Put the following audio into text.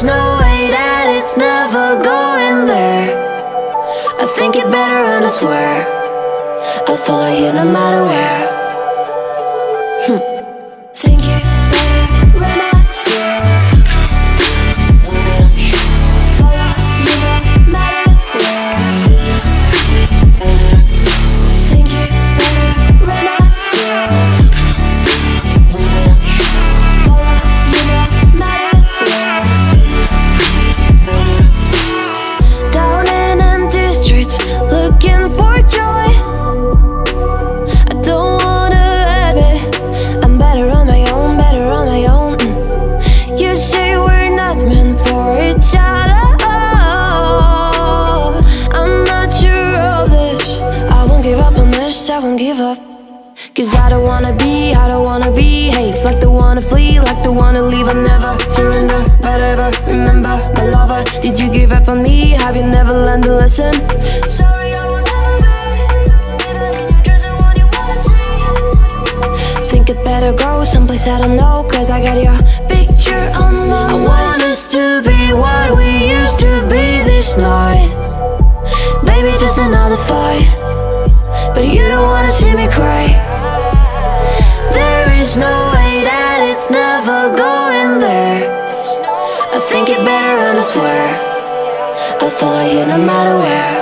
There is no way that it's never going there. I think it better and I swear I'll follow you no matter where. Cause I don't wanna be, I don't wanna behave. Like the wanna flee, like the wanna leave. I never surrender, but ever remember my lover. Did you give up on me? Have you never learned a lesson? Sorry, I will never be Even in your dreams, the one you wanna see. Think it better go someplace I don't know Cause I got your picture on my I want us to be and I swear I'll follow you no matter where